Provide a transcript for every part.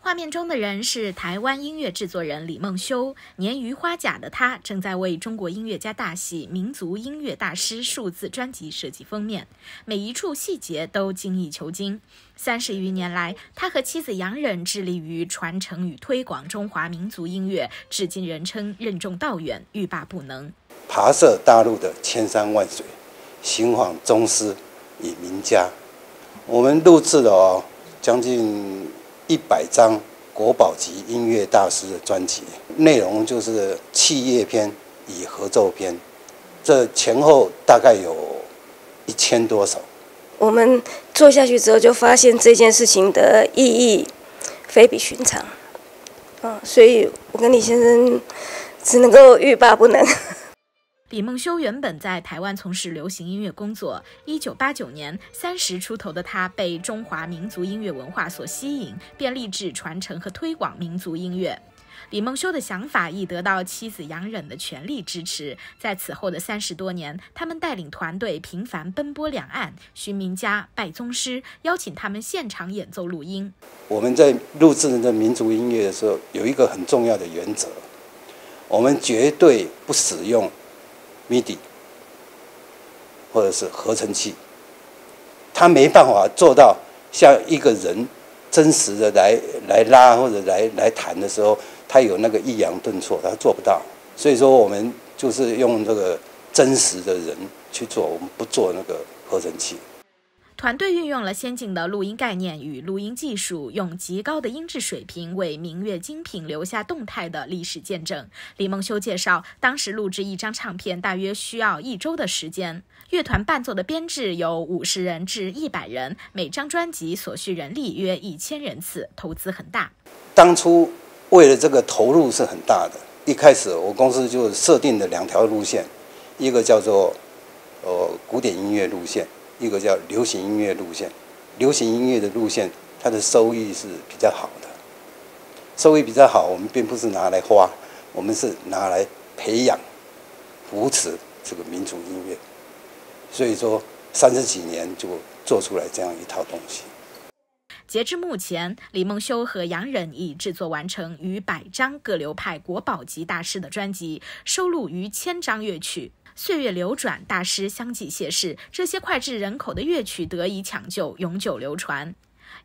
画面中的人是台湾音乐制作人李梦修，年逾花甲的他正在为中国音乐家大戏《民族音乐大师》数字专辑设计封面，每一处细节都精益求精。三十余年来，他和妻子杨忍致力于传承与推广中华民族音乐，至今人称任重道远、欲罢不能。跋涉大陆的千山万水，寻访宗师与名家，我们录制了，将近。一百张国宝级音乐大师的专辑，内容就是器乐篇与合奏篇，这前后大概有一千多首。我们做下去之后，就发现这件事情的意义非比寻常，嗯，所以我跟李先生只能够欲罢不能。李梦修原本在台湾从事流行音乐工作。一九八九年，三十出头的他被中华民族音乐文化所吸引，便立志传承和推广民族音乐。李梦修的想法亦得到妻子杨忍的全力支持。在此后的三十多年，他们带领团队频繁奔波两岸，寻名家、拜宗师，邀请他们现场演奏录音。我们在录制的民族音乐的时候，有一个很重要的原则：我们绝对不使用。MIDI，或者是合成器，他没办法做到像一个人真实的来来拉或者来来弹的时候，他有那个抑扬顿挫，他做不到。所以说，我们就是用这个真实的人去做，我们不做那个合成器。团队运用了先进的录音概念与录音技术，用极高的音质水平为明月精品留下动态的历史见证。李梦修介绍，当时录制一张唱片大约需要一周的时间，乐团伴奏的编制有五十人至一百人，每张专辑所需人力约一千人次，投资很大。当初为了这个投入是很大的，一开始我公司就设定了两条路线，一个叫做呃古典音乐路线。一个叫流行音乐路线，流行音乐的路线，它的收益是比较好的，收益比较好。我们并不是拿来花，我们是拿来培养、扶持这个民族音乐。所以说，三十几年就做出来这样一套东西。截至目前，李梦修和杨忍已制作完成逾百张各流派国宝级大师的专辑，收录逾千张乐曲。岁月流转，大师相继谢世，这些脍炙人口的乐曲得以抢救，永久流传。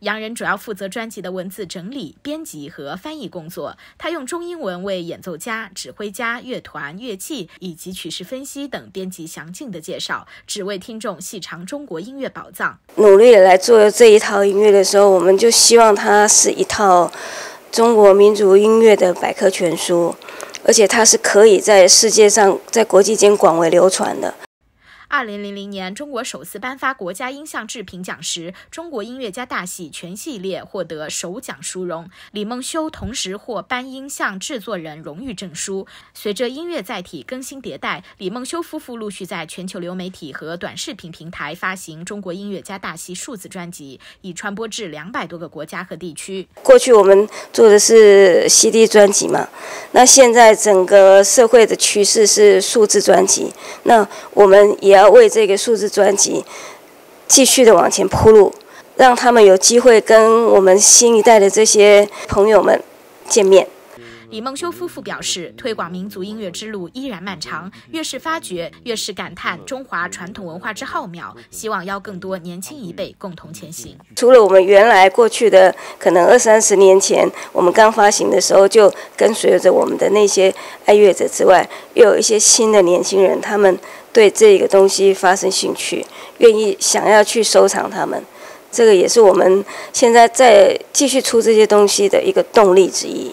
杨仁主要负责专辑的文字整理、编辑和翻译工作。他用中英文为演奏家、指挥家、乐团、乐器以及曲式分析等编辑详尽的介绍，只为听众细尝中国音乐宝藏。努力来做这一套音乐的时候，我们就希望它是一套中国民族音乐的百科全书。而且它是可以在世界上、在国际间广为流传的。二零零零年，中国首次颁发国家音像制品奖时，中国音乐家大戏全系列获得首奖殊荣。李梦修同时获颁音像制作人荣誉证书。随着音乐载体更新迭代，李梦修夫妇陆续在全球流媒体和短视频平台发行中国音乐家大戏数字专辑，已传播至两百多个国家和地区。过去我们做的是 CD 专辑嘛，那现在整个社会的趋势是数字专辑，那我们也要。要为这个数字专辑继续的往前铺路，让他们有机会跟我们新一代的这些朋友们见面。李梦修夫妇表示，推广民族音乐之路依然漫长，越是发掘，越是感叹中华传统文化之浩渺，希望邀更多年轻一辈共同前行。除了我们原来过去的可能二三十年前我们刚发行的时候就跟随着我们的那些爱乐者之外，又有一些新的年轻人，他们对这个东西发生兴趣，愿意想要去收藏他们，这个也是我们现在在继续出这些东西的一个动力之一。